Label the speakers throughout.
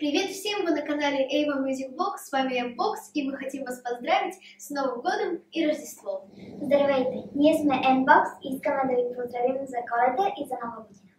Speaker 1: Привет всем, вы на канале Ava Music Box, с вами я Бокс, и мы хотим вас поздравить с Новым Годом и Рождеством.
Speaker 2: Здравейте, ние Эмбокс и искаме да ви поздравим за коледа и за
Speaker 3: Новый год.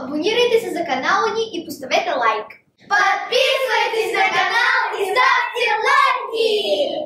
Speaker 3: Абонирайте
Speaker 1: се за канала ни и поставете лайк.
Speaker 2: Подписывайтесь на канал и ставьте лайки!